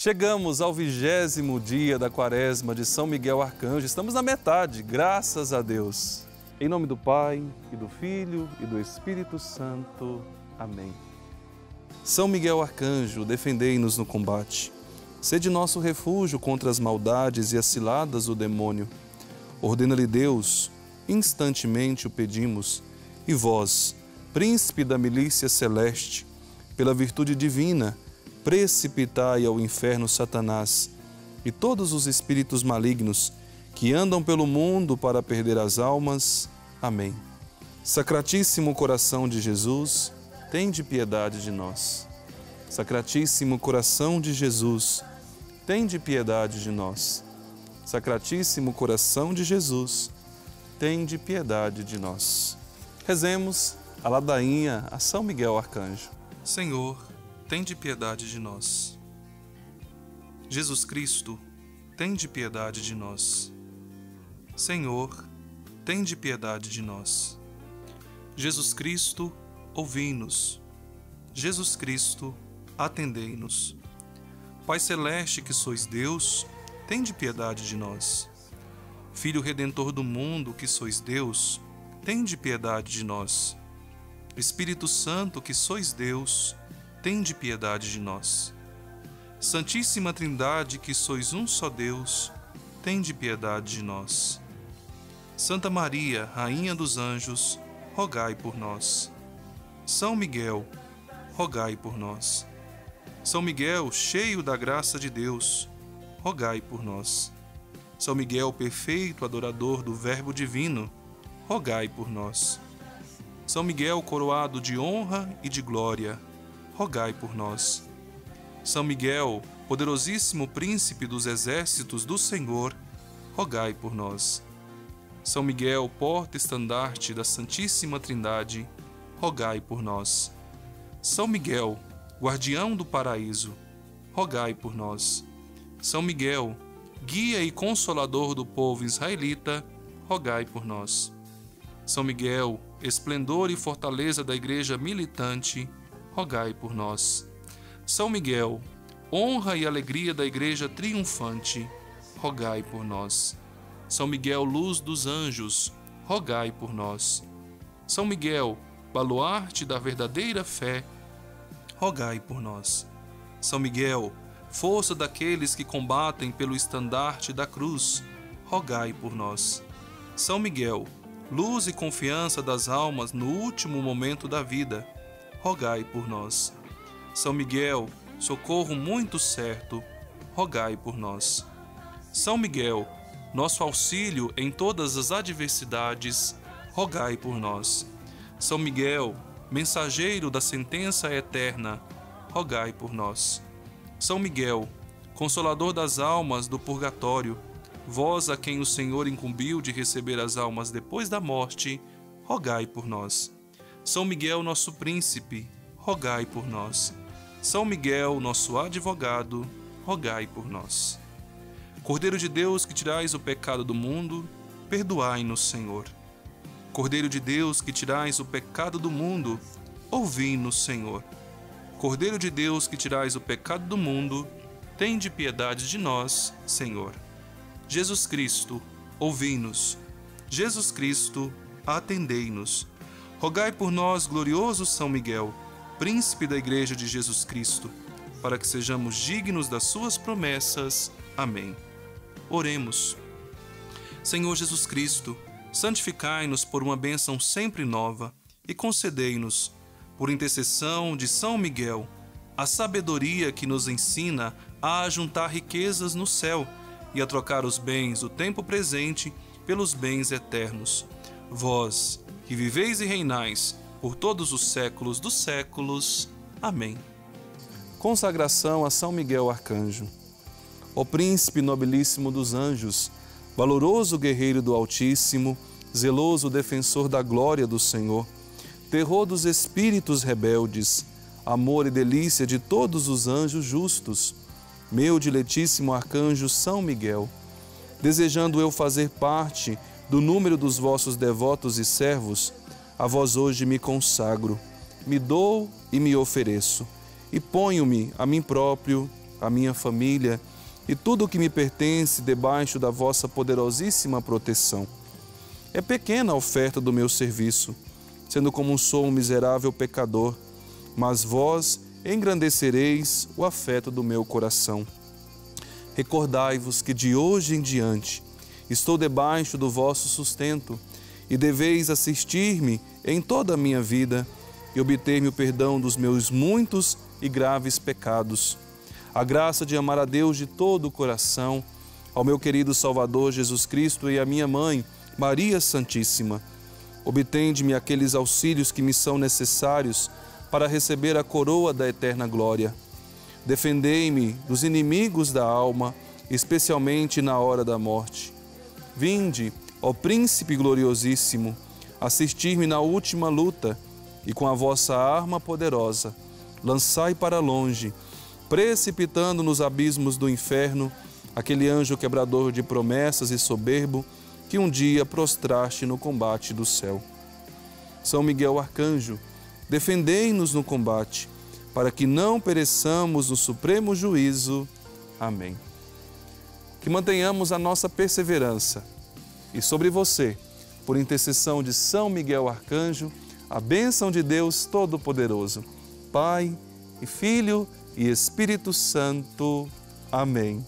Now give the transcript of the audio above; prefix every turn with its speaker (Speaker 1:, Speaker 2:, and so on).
Speaker 1: Chegamos ao vigésimo dia da quaresma de São Miguel Arcanjo. Estamos na metade, graças a Deus. Em nome do Pai, e do Filho, e do Espírito Santo. Amém. São Miguel Arcanjo, defendei-nos no combate. Sede nosso refúgio contra as maldades e as ciladas do demônio. Ordena-lhe Deus, instantemente o pedimos, e vós, príncipe da milícia celeste, pela virtude divina, precipitai ao inferno Satanás e todos os espíritos malignos que andam pelo mundo para perder as almas. Amém. Sacratíssimo coração de Jesus, tende piedade de nós. Sacratíssimo coração de Jesus, tende piedade de nós. Sacratíssimo coração de Jesus, tende piedade de nós. Rezemos a ladainha a São Miguel Arcanjo. Senhor, tende piedade de nós. Jesus Cristo, tende piedade de nós. Senhor, tende piedade de nós. Jesus Cristo, ouvi-nos. Jesus Cristo, atendei-nos. Pai celeste que sois Deus, tende piedade de nós. Filho redentor do mundo que sois Deus, tende piedade de nós. Espírito Santo que sois Deus, tende piedade de nós. Santíssima Trindade, que sois um só Deus, tende piedade de nós. Santa Maria, Rainha dos Anjos, rogai por nós. São Miguel, rogai por nós. São Miguel, cheio da graça de Deus, rogai por nós. São Miguel, perfeito adorador do Verbo Divino, rogai por nós. São Miguel, coroado de honra e de glória, rogai por nós. São Miguel, poderosíssimo príncipe dos exércitos do Senhor, rogai por nós. São Miguel, porta-estandarte da Santíssima Trindade, rogai por nós. São Miguel, guardião do paraíso, rogai por nós. São Miguel, guia e consolador do povo israelita, rogai por nós. São Miguel, esplendor e fortaleza da Igreja militante, rogai por nós. São Miguel, honra e alegria da Igreja triunfante, rogai por nós. São Miguel, luz dos anjos, rogai por nós. São Miguel, baluarte da verdadeira fé, rogai por nós. São Miguel, força daqueles que combatem pelo estandarte da cruz, rogai por nós. São Miguel, luz e confiança das almas no último momento da vida, rogai por nós. São Miguel, socorro muito certo, rogai por nós. São Miguel, nosso auxílio em todas as adversidades, rogai por nós. São Miguel, mensageiro da sentença eterna, rogai por nós. São Miguel, consolador das almas do purgatório, vós a quem o Senhor incumbiu de receber as almas depois da morte, rogai por nós. São Miguel, nosso príncipe, rogai por nós. São Miguel, nosso advogado, rogai por nós. Cordeiro de Deus, que tirais o pecado do mundo, perdoai-nos, Senhor. Cordeiro de Deus, que tirais o pecado do mundo, ouvi-nos, Senhor. Cordeiro de Deus, que tirais o pecado do mundo, tende piedade de nós, Senhor. Jesus Cristo, ouvi-nos. Jesus Cristo, atendei-nos. Rogai por nós, glorioso São Miguel, príncipe da Igreja de Jesus Cristo, para que sejamos dignos das suas promessas. Amém. Oremos. Senhor Jesus Cristo, santificai-nos por uma bênção sempre nova e concedei-nos, por intercessão de São Miguel, a sabedoria que nos ensina a ajuntar riquezas no céu e a trocar os bens do tempo presente pelos bens eternos. Vós, que viveis e reinais por todos os séculos dos séculos. Amém. Consagração a São Miguel Arcanjo. Ó príncipe nobilíssimo dos anjos, valoroso guerreiro do Altíssimo, zeloso defensor da glória do Senhor, terror dos espíritos rebeldes, amor e delícia de todos os anjos justos, meu diletíssimo arcanjo São Miguel, desejando eu fazer parte do número dos vossos devotos e servos, a vós hoje me consagro, me dou e me ofereço, e ponho-me a mim próprio a minha família e tudo o que me pertence debaixo da vossa poderosíssima proteção. É pequena a oferta do meu serviço, sendo como sou um miserável pecador, mas vós engrandecereis o afeto do meu coração. Recordai-vos que de hoje em diante estou debaixo do vosso sustento e deveis assistir-me em toda a minha vida e obter-me o perdão dos meus muitos e graves pecados. A graça de amar a Deus de todo o coração, ao meu querido Salvador Jesus Cristo e à minha mãe, Maria Santíssima. Obtende-me aqueles auxílios que me são necessários para receber a coroa da eterna glória. Defendei-me dos inimigos da alma, especialmente na hora da morte. Vinde, ó Príncipe gloriosíssimo, assistir-me na última luta e com a vossa arma poderosa, lançai para longe, precipitando nos abismos do inferno, aquele anjo quebrador de promessas e soberbo que um dia prostraste no combate do céu. São Miguel Arcanjo, defendei-nos no combate, para que não pereçamos no supremo juízo. Amém. Que mantenhamos a nossa perseverança e sobre você, por intercessão de São Miguel Arcanjo, a bênção de Deus Todo-Poderoso, Pai e Filho e Espírito Santo. Amém.